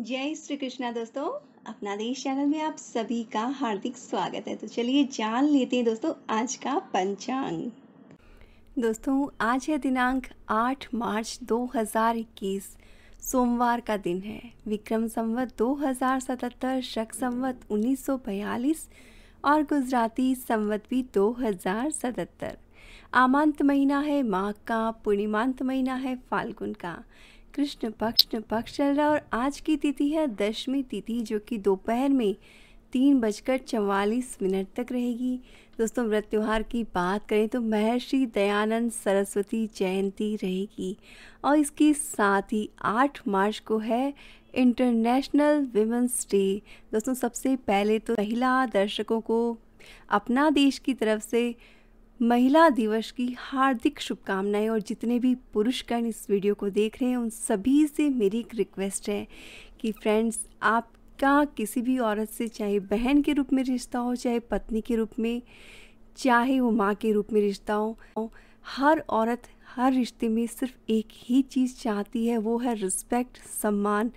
जय श्री कृष्णा दोस्तों, अपना देश चैनल में आप सभी का हार्दिक स्वागत है। तो चलिए जान लेते हैं दोस्तों, आज का पंचांग। दोस्तों, आज है दिनांक 8 मार्च 2021 सोमवार का दिन है। विक्रम संवत 2077 शक संवत 1942 और गुजराती संवत भी 2077 आमांत महीना है माघ का, पूर्णिमांत महीना है फाल्गुन का। कृष्ण पक्ष पक्ष चल रहा है और आज की तिथि है दशमी तिथि, जो कि दोपहर में तीन बजकर चवालीस मिनट तक रहेगी। दोस्तों, व्रत त्यौहार की बात करें तो महर्षि दयानंद सरस्वती जयंती रहेगी और इसके साथ ही आठ मार्च को है इंटरनेशनल विमेंस डे। दोस्तों, सबसे पहले तो महिला दर्शकों को अपना देश की तरफ़ से महिला दिवस की हार्दिक शुभकामनाएँ और जितने भी पुरुषगण इस वीडियो को देख रहे हैं, उन सभी से मेरी एक रिक्वेस्ट है कि फ्रेंड्स आपका किसी भी औरत से, चाहे बहन के रूप में रिश्ता हो, चाहे पत्नी के रूप में, चाहे वो माँ के रूप में रिश्ता हो, हर औरत, हर रिश्ते में सिर्फ़ एक ही चीज़ चाहती है, वो है रिस्पेक्ट सम्मान।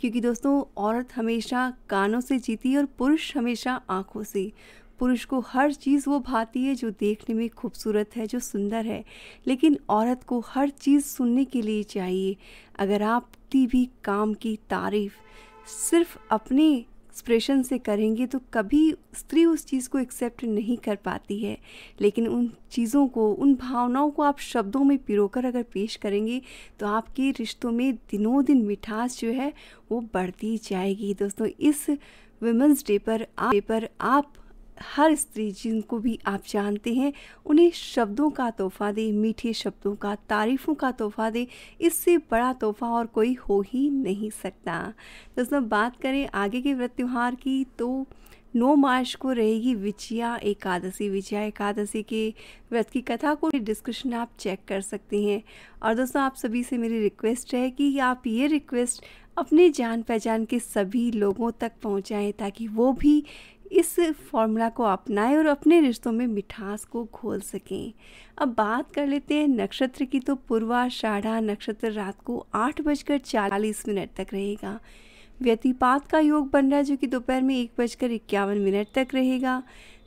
क्योंकि दोस्तों, औरत हमेशा कानों से जीती है और पुरुष हमेशा आँखों से। पुरुष को हर चीज़ वो भाती है जो देखने में खूबसूरत है जो सुंदर है। लेकिन औरत को हर चीज़ सुनने के लिए चाहिए। अगर आप भी काम की तारीफ़ सिर्फ़ अपने एक्सप्रेशन से करेंगे तो कभी स्त्री उस चीज़ को एक्सेप्ट नहीं कर पाती है। लेकिन उन चीज़ों को उन भावनाओं को आप शब्दों में पिरोकर अगर पेश करेंगे तो आपके रिश्तों में दिनों दिन मिठास जो है वो बढ़ती जाएगी। दोस्तों इस वुमेंस डे पर आप, पर आप हर स्त्री जिनको भी आप जानते हैं, उन्हें शब्दों का तोहफा दे, मीठे शब्दों का, तारीफ़ों का तोहफा दे, इससे बड़ा तोहफा और कोई हो ही नहीं सकता। दोस्तों बात करें आगे के व्रत त्यौहार की तो 9 मार्च को रहेगी विजया एकादशी। विजया एकादशी के व्रत की कथा को डिस्क्रिप्शन आप चेक कर सकते हैं। और दोस्तों, आप सभी से मेरी रिक्वेस्ट है कि आप ये रिक्वेस्ट अपने जान पहचान के सभी लोगों तक पहुंचाएँ ताकि वो भी इस फॉर्मूला को अपनाएँ और अपने रिश्तों में मिठास को घोल सकें। अब बात कर लेते हैं नक्षत्र की तो पूर्वा शाढ़ा नक्षत्र रात को आठ बजकर चालीस मिनट तक रहेगा। व्यतिपात का योग बन रहा है, जो कि दोपहर में एक बजकर इक्यावन मिनट तक रहेगा।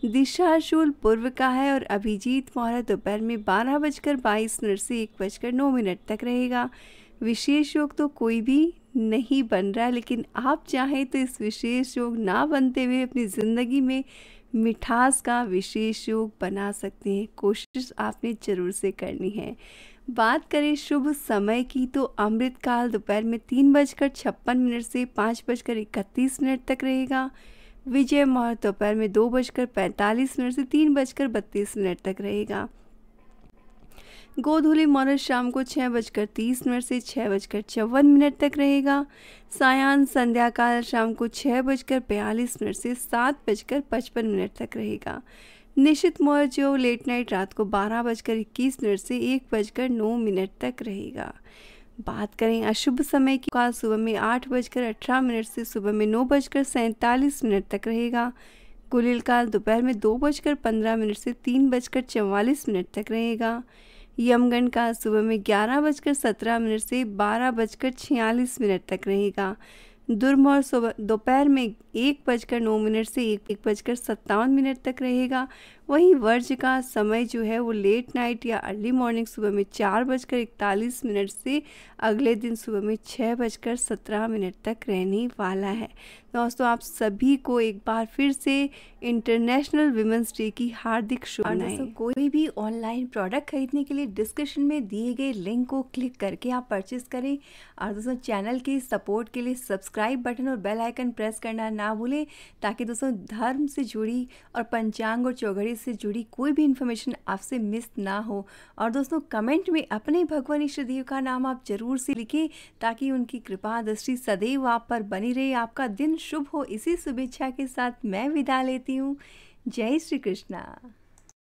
दिशा शूल पूर्व का है और अभिजीत मुहूर्त दोपहर में बारह बजकर बाईस मिनट से एक बजकर नौ मिनट तक रहेगा। विशेष योग तो कोई भी नहीं बन रहा है। लेकिन आप चाहें तो इस विशेष योग ना बनते हुए अपनी ज़िंदगी में मिठास का विशेष योग बना सकते हैं। कोशिश आपने ज़रूर से करनी है। बात करें शुभ समय की तो अमृत काल दोपहर में तीन बजकर छप्पन मिनट से पाँच बजकर इकतीस मिनट तक रहेगा। विजय मुहूर्त दोपहर में दो बजकर पैंतालीस मिनट से तीन बजकर बत्तीस मिनट तक रहेगा। गोधूली मौरत शाम को छः बजकर तीस मिनट से छः बजकर चौवन मिनट तक रहेगा। सायान संध्या काल शाम को छः बजकर बयालीस मिनट से सात बजकर पचपन मिनट तक रहेगा। निश्चित मुहूर्त जो लेट नाइट रात को बारह बजकर इक्कीस मिनट से एक बजकर नौ मिनट तक रहेगा। बात करें अशुभ समय की, काल सुबह में आठ बजकर अठारह मिनट से सुबह में नौ बजकर सैंतालीस मिनट तक रहेगा। गुलिल काल दोपहर में दो बजकर पंद्रह मिनट से तीन बजकर चवालीस मिनट तक रहेगा। यमगन का सुबह में ग्यारह बजकर सत्रह मिनट से बारह बजकर छियालीस मिनट तक रहेगा। दुर्मोर सुबह दोपहर में एक बजकर नौ मिनट से एक एक बजकर सत्तावन मिनट तक रहेगा। वहीं वर्ज का समय जो है वो लेट नाइट या अर्ली मॉर्निंग सुबह में चार बजकर इकतालीस मिनट से अगले दिन सुबह में छः बजकर सत्रह मिनट तक रहने वाला है। दोस्तों आप सभी को एक बार फिर से इंटरनेशनल वुमेंस डे की हार्दिक शुभकामनाएँ कोई भी ऑनलाइन प्रोडक्ट खरीदने के लिए डिस्क्रिप्शन में दिए गए लिंक को क्लिक करके आप परचेज करें। और दोस्तों चैनल के सपोर्ट के लिए सब्सक्राइब बटन और बेल आइकन प्रेस करना ना भूलें ताकि दोस्तों धर्म से जुड़ी और पंचांग और चौघड़ी से जुड़ी कोई भी इन्फॉर्मेशन आपसे मिस ना हो। और दोस्तों कमेंट में अपने भगवान ईश्वरदेव देव का नाम आप ज़रूर से लिखें, ताकि उनकी कृपा, दृष्टि सदैव आप पर बनी रहे। आपका दिन शुभ हो। इसी शुभेच्छा के साथ मैं विदा लेती हूँ। जय श्री कृष्णा।